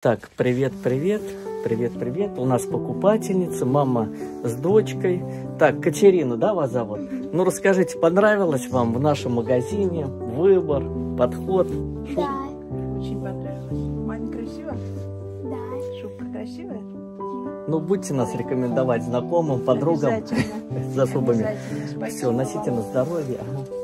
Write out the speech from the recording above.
Так, привет, привет, привет, привет. У нас покупательница, мама с дочкой. Так, Катерина, да, вас зовут? Ну, расскажите, понравилось вам в нашем магазине выбор, подход? Да, Очень понравилось. Маме красиво? да. Шубка красивая? Ну, будете нас рекомендовать знакомым, подругам за шубами. Спасибо Все, носите на здоровье. Ага.